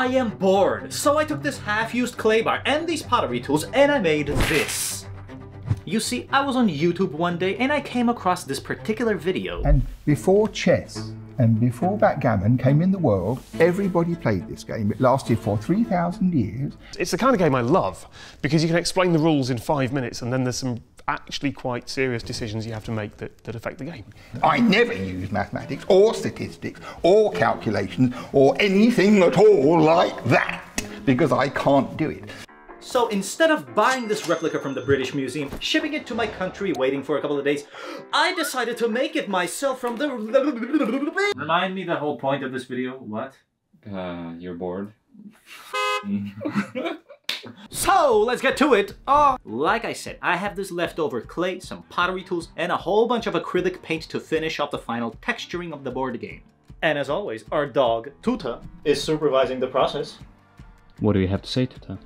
I am bored, so I took this half-used clay bar and these pottery tools and I made this. You see, I was on YouTube one day and I came across this particular video. And before chess and before backgammon came in the world, everybody played this game. It lasted for 3,000 years. It's the kind of game I love because you can explain the rules in five minutes and then there's some actually quite serious decisions you have to make that, that affect the game. I never use mathematics or statistics or calculations or anything at all like that because I can't do it. So instead of buying this replica from the British Museum, shipping it to my country, waiting for a couple of days, I decided to make it myself from the... Remind me the whole point of this video, what? Uh, you're bored? So, let's get to it. Oh, like I said, I have this leftover clay, some pottery tools, and a whole bunch of acrylic paint to finish off the final texturing of the board game. And as always, our dog, Tuta, is supervising the process. What do you have to say to that?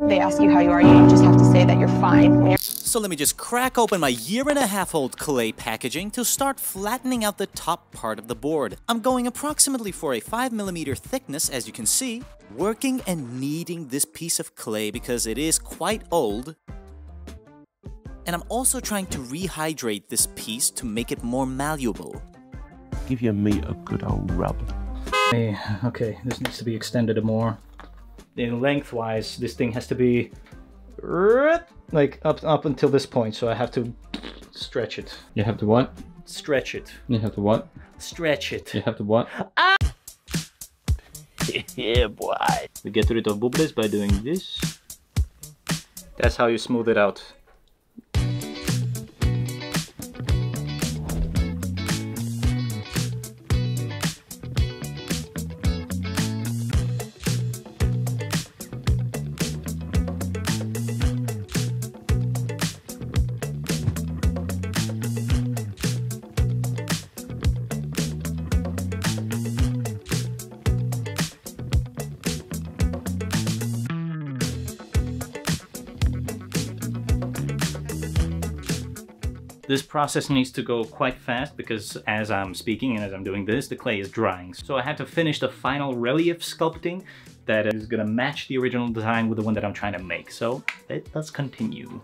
They ask you how you are, you just have to say that you're fine. So let me just crack open my year and a half old clay packaging to start flattening out the top part of the board. I'm going approximately for a 5mm thickness as you can see, working and kneading this piece of clay because it is quite old. And I'm also trying to rehydrate this piece to make it more malleable. Give your meat a good old rub. Hey, okay, this needs to be extended more. In lengthwise, this thing has to be like up up until this point, so I have to stretch it. You have to what? Stretch it. You have to what? Stretch it. You have to what? Ah! yeah, boy. We get rid of bubbles by doing this. That's how you smooth it out. This process needs to go quite fast because as I'm speaking and as I'm doing this, the clay is drying. So I had to finish the final relief sculpting that is gonna match the original design with the one that I'm trying to make. So let's continue.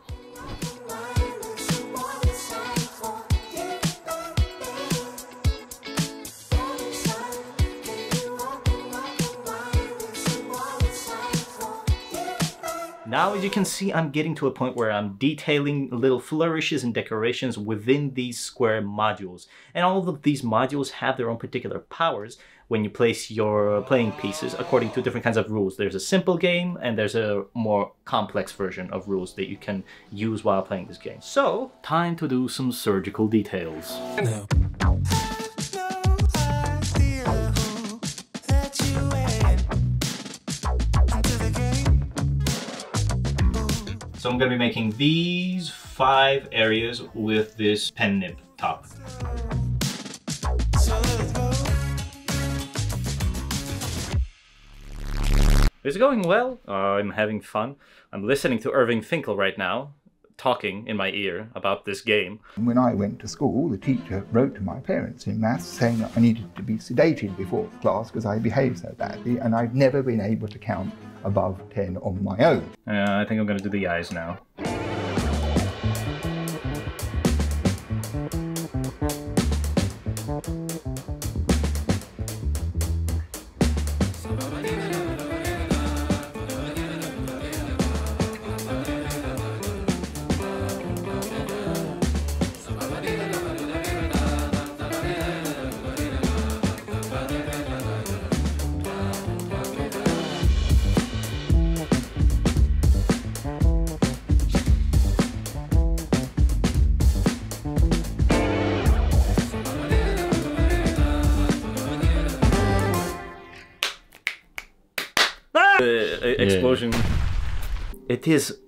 Now, as you can see, I'm getting to a point where I'm detailing little flourishes and decorations within these square modules. And all of these modules have their own particular powers when you place your playing pieces according to different kinds of rules. There's a simple game and there's a more complex version of rules that you can use while playing this game. So, time to do some surgical details. No. So I'm to be making these five areas with this pen nib top. It's going well. Uh, I'm having fun. I'm listening to Irving Finkel right now, talking in my ear about this game. When I went to school, the teacher wrote to my parents in maths saying that I needed to be sedated before class because I behaved so badly, and I've never been able to count above 10 on my own. Yeah, I think I'm gonna do the eyes now. It is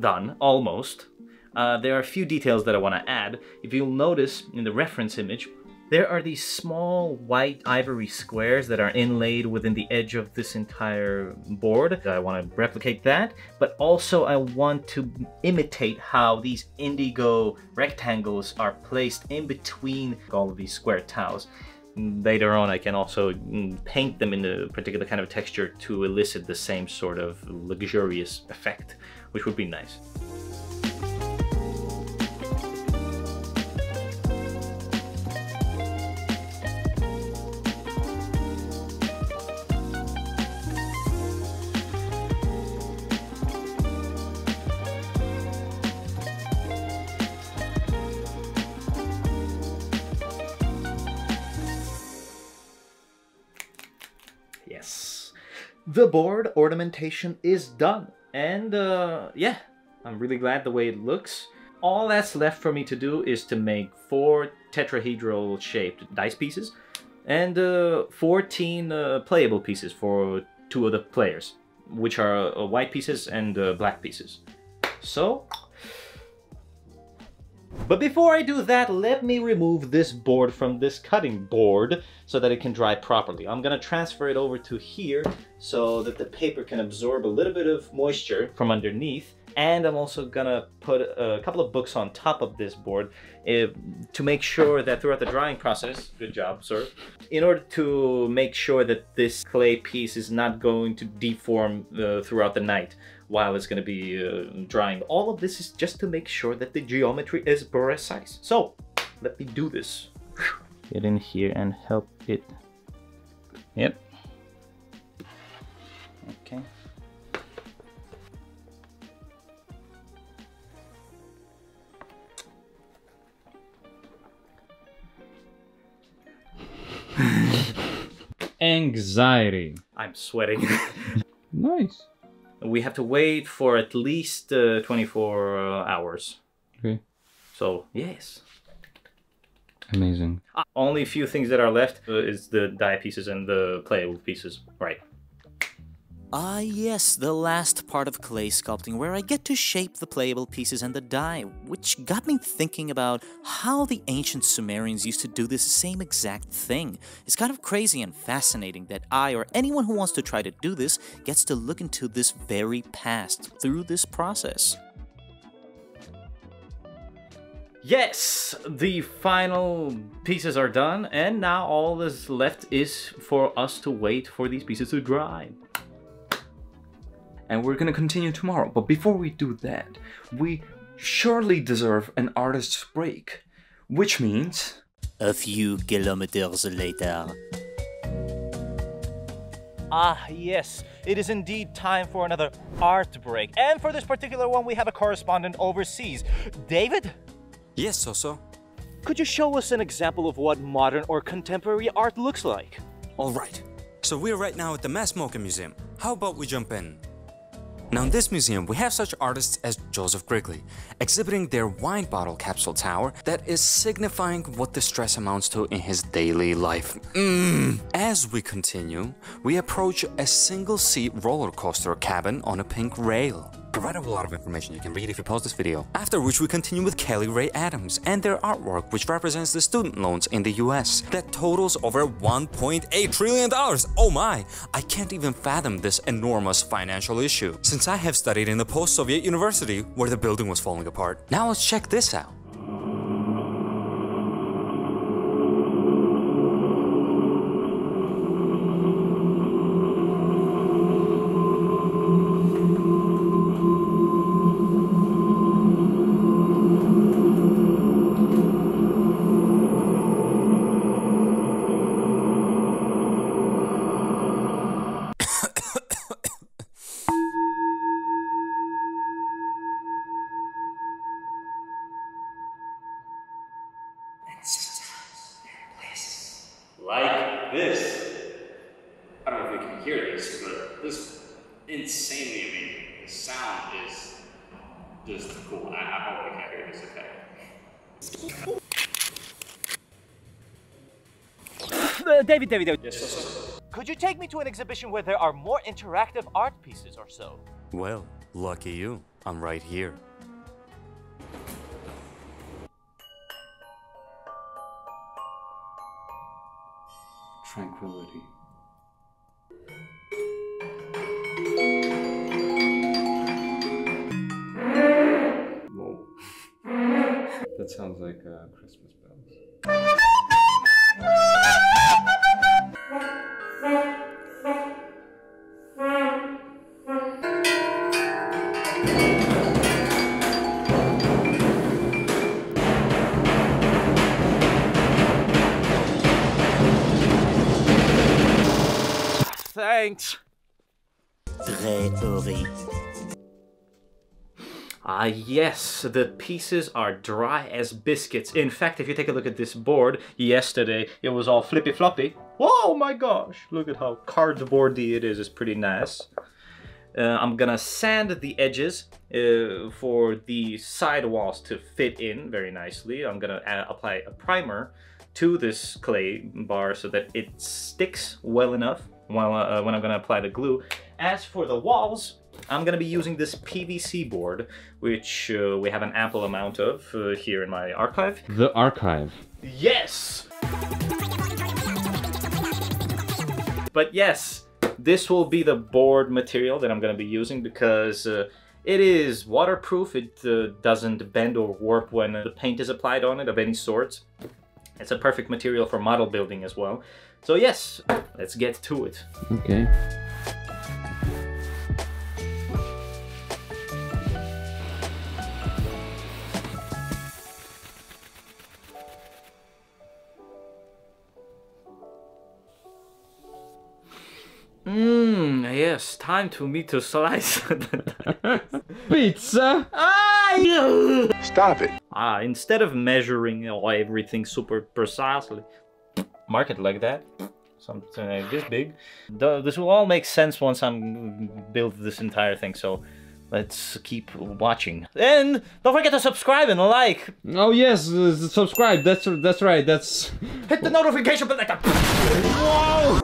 done, almost. Uh, there are a few details that I want to add. If you'll notice in the reference image, there are these small white ivory squares that are inlaid within the edge of this entire board. I want to replicate that, but also I want to imitate how these indigo rectangles are placed in between all of these square tiles. Later on I can also mm, paint them in a particular kind of texture to elicit the same sort of luxurious effect, which would be nice. The board ornamentation is done. And uh, yeah, I'm really glad the way it looks. All that's left for me to do is to make four tetrahedral shaped dice pieces and uh, 14 uh, playable pieces for two of the players, which are uh, white pieces and uh, black pieces. So, but before I do that, let me remove this board from this cutting board so that it can dry properly. I'm gonna transfer it over to here so that the paper can absorb a little bit of moisture from underneath. And I'm also gonna put a couple of books on top of this board eh, to make sure that throughout the drying process, good job, sir, in order to make sure that this clay piece is not going to deform uh, throughout the night while it's going to be uh, drying. All of this is just to make sure that the geometry is precise. So let me do this. Get in here and help it. Yep. Okay. Anxiety. I'm sweating. Nice. We have to wait for at least uh, 24 uh, hours. Okay. So, yes. Amazing. Uh, only a few things that are left uh, is the die pieces and the playable pieces. Right. Ah, yes, the last part of clay sculpting where I get to shape the playable pieces and the die, which got me thinking about how the ancient Sumerians used to do this same exact thing. It's kind of crazy and fascinating that I or anyone who wants to try to do this gets to look into this very past through this process. Yes, the final pieces are done, and now all that's left is for us to wait for these pieces to dry. And we're gonna continue tomorrow. But before we do that, we surely deserve an artist's break, which means A few kilometers later. Ah, yes, it is indeed time for another art break. And for this particular one, we have a correspondent overseas. David, Yes, Soso. could you show us an example of what modern or contemporary art looks like? All right. So we're right now at the MASS MoCA Museum. How about we jump in? Now in this museum, we have such artists as Joseph Grigely, exhibiting their wine bottle capsule tower that is signifying what the stress amounts to in his daily life. Mm. As we continue, we approach a single-seat roller coaster cabin on a pink rail. Provided a lot of information you can read if you pause this video. After which we continue with Kelly Ray Adams and their artwork which represents the student loans in the US that totals over 1.8 trillion dollars. Oh my, I can't even fathom this enormous financial issue since I have studied in a post-Soviet university where the building was falling apart. Now let's check this out. Like this. I don't know if you can hear this, but this insanely amazing. The sound is just cool. I, I hope you can hear this okay. Uh, David, David, David. Yes, sir. Could you take me to an exhibition where there are more interactive art pieces or so? Well, lucky you. I'm right here. Tranquility. Whoa. that sounds like uh, Christmas bells. Thanks. Très heureux. Ah, yes, the pieces are dry as biscuits. In fact, if you take a look at this board, yesterday it was all flippy floppy. Oh my gosh, look at how cardboardy it is. It's pretty nice. Uh, I'm gonna sand the edges uh, for the side walls to fit in very nicely. I'm gonna add, apply a primer to this clay bar so that it sticks well enough while, uh, when I'm gonna apply the glue. As for the walls, I'm gonna be using this PVC board, which uh, we have an ample amount of uh, here in my archive. The archive. Yes! But yes, this will be the board material that I'm gonna be using because uh, it is waterproof, it uh, doesn't bend or warp when the paint is applied on it of any sort. It's a perfect material for model building as well. So yes, let's get to it. Okay. Mmm, yes, time to me to slice. Pizza! Stop it. Ah, instead of measuring you everything super precisely, mark it like that. Something like this big. This will all make sense once I'm build this entire thing. So let's keep watching. And don't forget to subscribe and like. Oh yes, uh, subscribe. That's that's right. That's Hit the notification that. Whoa!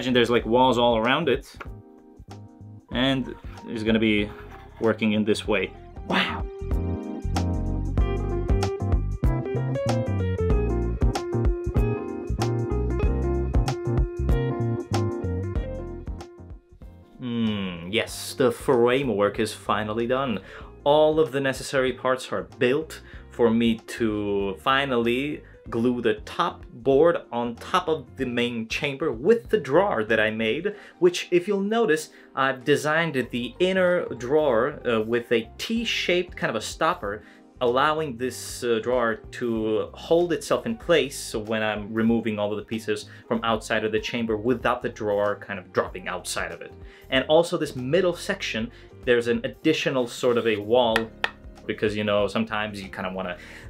Imagine there's like walls all around it. And it's gonna be working in this way. Wow. Hmm, yes, the framework is finally done. All of the necessary parts are built for me to finally glue the top board on top of the main chamber with the drawer that I made, which if you'll notice, I've designed the inner drawer uh, with a T-shaped kind of a stopper allowing this uh, drawer to hold itself in place when I'm removing all of the pieces from outside of the chamber without the drawer kind of dropping outside of it. And also this middle section, there's an additional sort of a wall because you know sometimes you kind of want to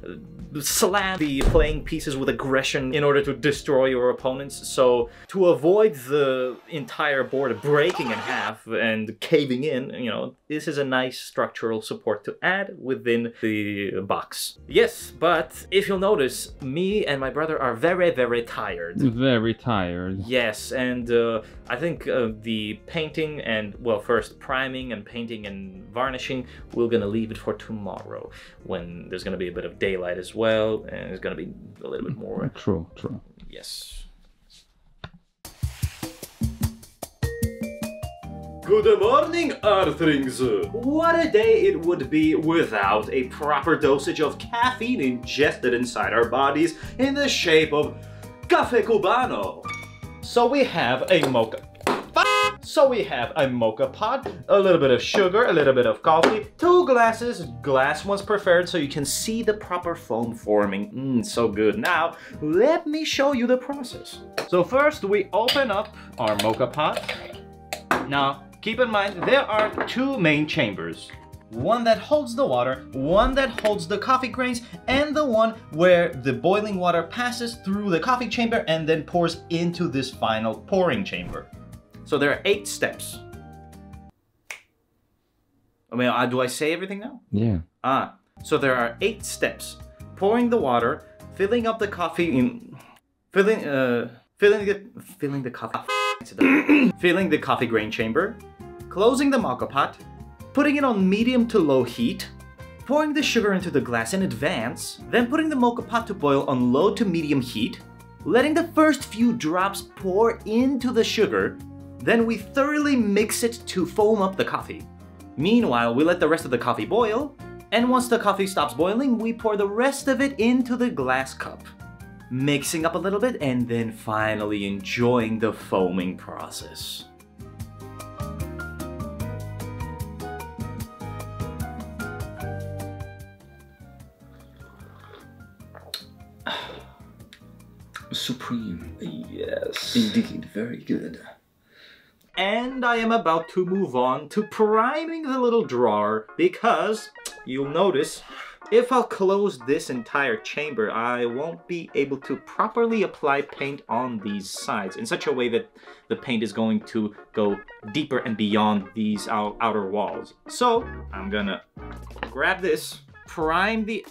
slam the playing pieces with aggression in order to destroy your opponents. So to avoid the entire board breaking in half and caving in you know this is a nice structural support to add within the box. Yes but if you'll notice me and my brother are very very tired. Very tired. Yes, and uh, I think uh, the painting and, well, first priming and painting and varnishing, we're gonna leave it for tomorrow when there's gonna be a bit of daylight as well, and it's gonna be a little bit more. Mm, true, true. Yes. Good morning, Earthlings! What a day it would be without a proper dosage of caffeine ingested inside our bodies in the shape of Cafe Cubano. So we have a moka. So we have a moka pot, a little bit of sugar, a little bit of coffee, two glasses, glass ones preferred so you can see the proper foam forming. Mmm, so good. Now, let me show you the process. So first we open up our moka pot. Now, keep in mind, there are two main chambers. One that holds the water, one that holds the coffee grains, and the one where the boiling water passes through the coffee chamber and then pours into this final pouring chamber. So there are eight steps. I mean, uh, do I say everything now? Yeah. Ah, so there are eight steps. Pouring the water, filling up the coffee in filling uh filling the filling the coffee filling the coffee grain chamber, closing the moka pot, putting it on medium to low heat, pouring the sugar into the glass in advance, then putting the moka pot to boil on low to medium heat, letting the first few drops pour into the sugar, then we thoroughly mix it to foam up the coffee. Meanwhile, we let the rest of the coffee boil, and once the coffee stops boiling, we pour the rest of it into the glass cup. mixing up a little bit, and then finally enjoying the foaming process. Supreme. Yes. Indeed, very good. And I am about to move on to priming the little drawer because you'll notice if I'll close this entire chamber, I won't be able to properly apply paint on these sides in such a way that the paint is going to go deeper and beyond these out outer walls. So I'm gonna grab this, prime the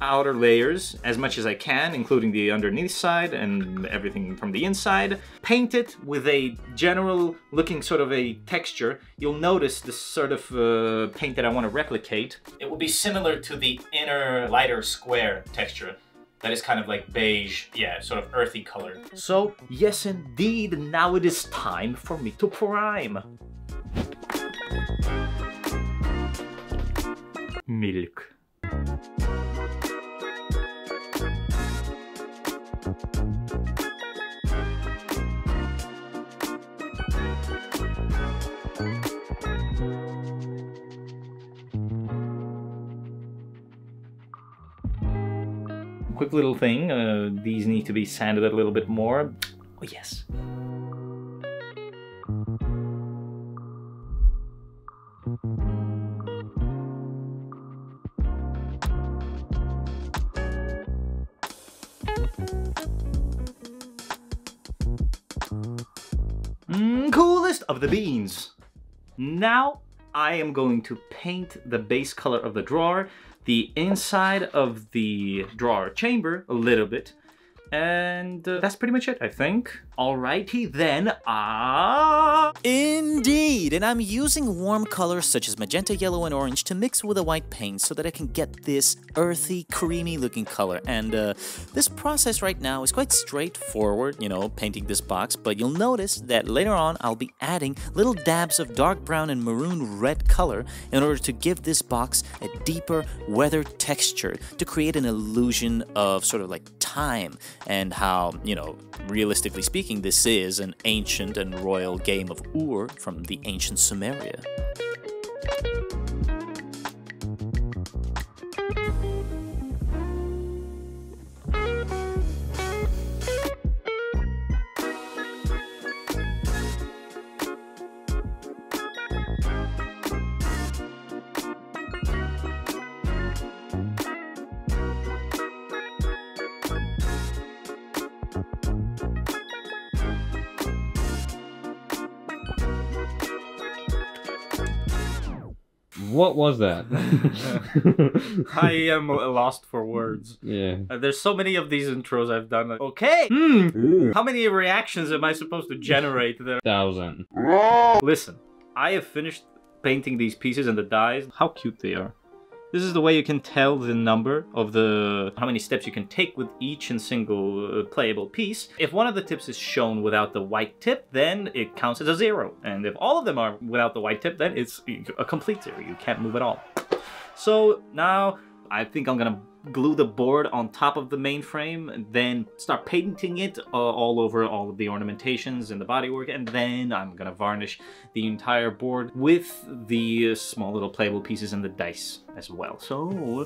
outer layers as much as I can, including the underneath side and everything from the inside. Paint it with a general looking sort of a texture. You'll notice the sort of uh, paint that I want to replicate. It will be similar to the inner lighter square texture. That is kind of like beige, yeah, sort of earthy color. So, yes indeed, now it is time for me to prime. Milk. Quick little thing, uh, these need to be sanded a little bit more. Oh yes. I am going to paint the base color of the drawer, the inside of the drawer chamber a little bit, and uh, that's pretty much it, I think. Alrighty then, ah... Indeed, and I'm using warm colors such as magenta, yellow, and orange to mix with a white paint so that I can get this earthy, creamy looking color. And uh, this process right now is quite straightforward, you know, painting this box, but you'll notice that later on I'll be adding little dabs of dark brown and maroon red color in order to give this box a deeper, weathered texture to create an illusion of sort of like time and how, you know, realistically speaking, this is an ancient and royal game of Ur from the ancient Sumeria. What was that? I am lost for words. yeah. Uh, there's so many of these intros I've done. Like, okay, hmm, how many reactions am I supposed to generate there? Thousand. Listen, I have finished painting these pieces and the dies. How cute they are. This is the way you can tell the number of the how many steps you can take with each and single uh, playable piece. If one of the tips is shown without the white tip, then it counts as a zero. And if all of them are without the white tip, then it's a complete zero. You can't move at all. So now I think I'm gonna glue the board on top of the mainframe then start painting it uh, all over all of the ornamentations and the bodywork and then I'm gonna varnish the entire board with the small little playable pieces and the dice as well. So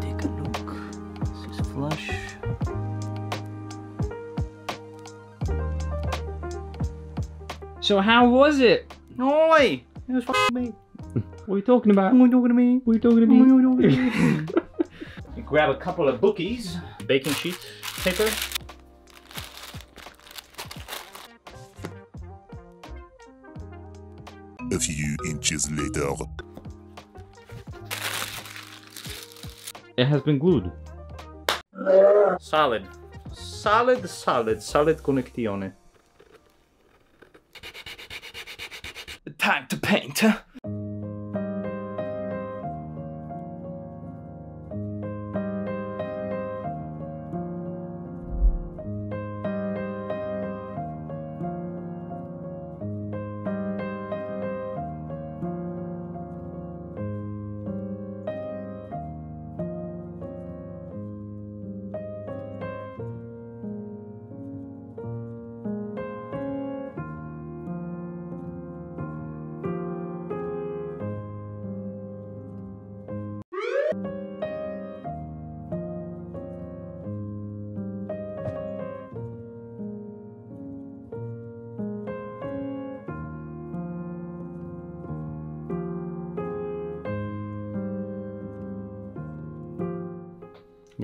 take a look. This is flush. So how was it? Oi! It was f***ing me. What are you talking about? What are you talking to me? What are you talking to me? What are you talking to me? You grab a couple of bookies, baking sheets, paper. A few inches later. It has been glued. Solid. Solid, solid, solid connectione. Time to paint.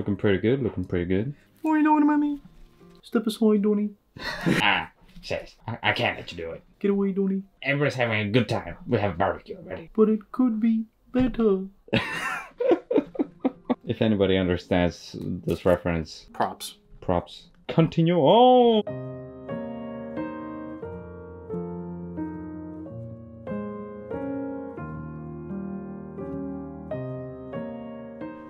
Looking pretty good, looking pretty good. What are you doing, mommy? Step aside, Donny. ah, says, I, I can't let you do it. Get away, Donny. Everybody's having a good time. We have a barbecue already. But it could be better. If anybody understands this reference, Props. props. Continue on!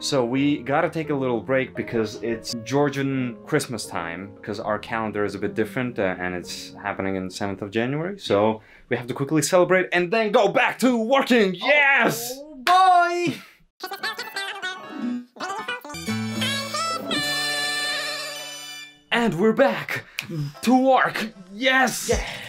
So we gotta take a little break because it's Georgian Christmas time because our calendar is a bit different uh, and it's happening in 7th of January. So we have to quickly celebrate and then go back to working. Yes! Bye! And we're back to work. Yes! I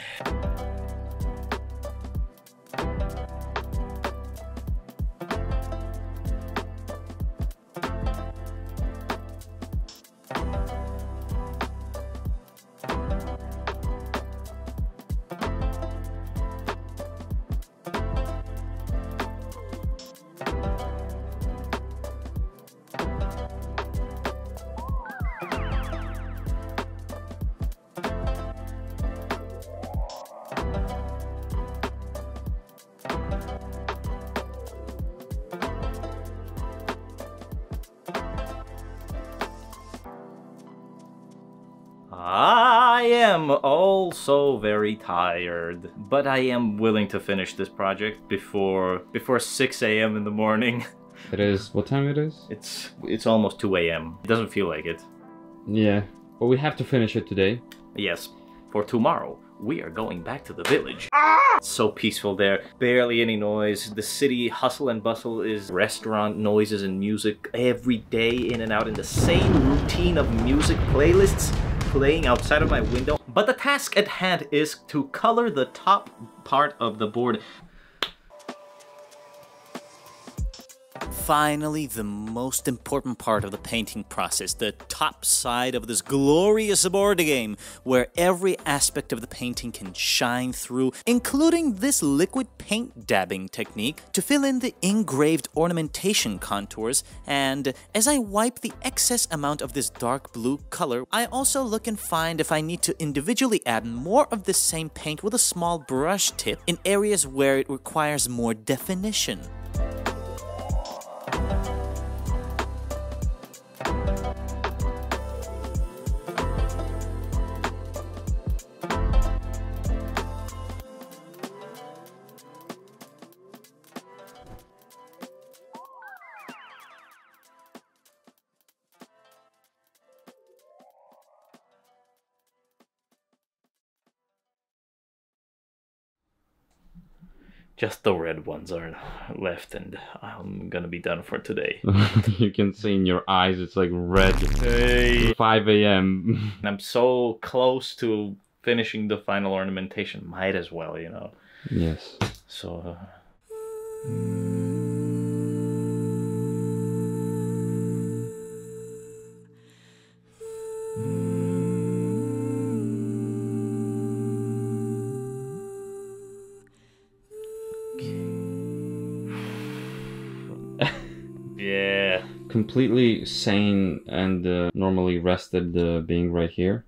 also very tired, but I am willing to finish this project before before 6 a.m. in the morning. It is. What time it is? It's it's almost 2 a.m. It doesn't feel like it. Yeah. But we have to finish it today. Yes, for tomorrow we are going back to the village. It's so peaceful there, barely any noise. The city hustle and bustle is restaurant noises and music every day in and out in the same routine of music playlists playing outside of my window. But the task at hand is to color the top part of the board. Finally, the most important part of the painting process, the top side of this glorious board game, where every aspect of the painting can shine through, including this liquid paint dabbing technique to fill in the engraved ornamentation contours. And as I wipe the excess amount of this dark blue color, I also look and find if I need to individually add more of this same paint with a small brush tip in areas where it requires more definition. Just the red ones are left and I'm gonna be done for today. you can see in your eyes it's like red. Hey. 5 a.m. And I'm so close to finishing the final ornamentation, might as well, you know. yes. So, uh, yeah. Completely sane and uh, normally rested uh, being right here.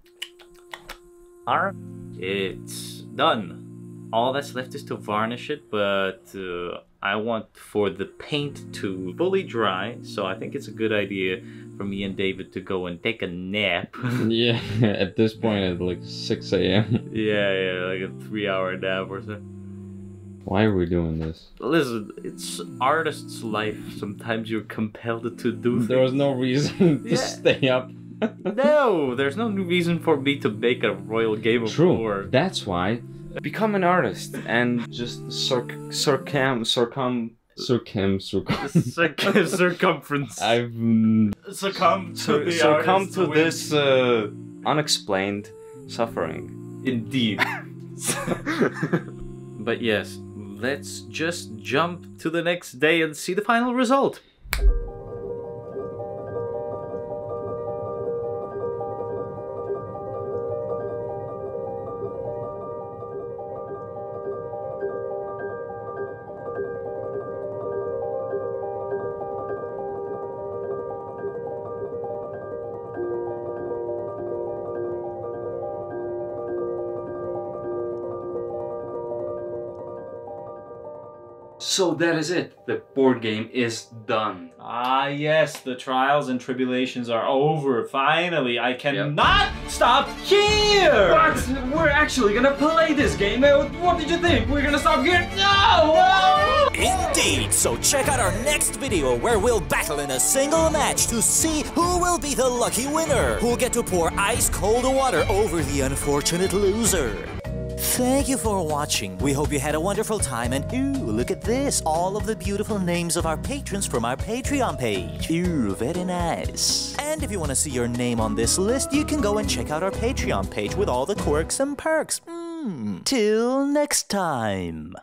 Alright, it's done. All that's left is to varnish it, but uh, I want for the paint to fully dry, so I think it's a good idea for me and David to go and take a nap. yeah, at this point at like 6 a.m. yeah, yeah, like a three hour nap or so. Why are we doing this? Listen, it's artist's life. Sometimes you're compelled to do There was no reason to Yeah. stay up. no, there's no reason for me to make a royal game of True. war. That's why. Become an artist and just circ circum circum Circum, circum. Circ- circumference. I've mm, Succumb to the succumb artist's to this uh, unexplained suffering. Indeed. but yes, let's just jump to the next day and see the final result. So that is it. The board game is done. Ah, yes, the trials and tribulations are over. Finally, I cannot stop here! But We're actually gonna play this game. Uh, What did you think? We're gonna stop here? No! Indeed, so check out our next video where we'll battle in a single match to see who will be the lucky winner, who'll get to pour ice cold water over the unfortunate loser. Thank you for watching. We hope you had a wonderful time and ooh, look at this. All of the beautiful names of our patrons from our Patreon page. Ooh, very nice. And if you want to see your name on this list, you can go and check out our Patreon page with all the quirks and perks. Mm. Till next time.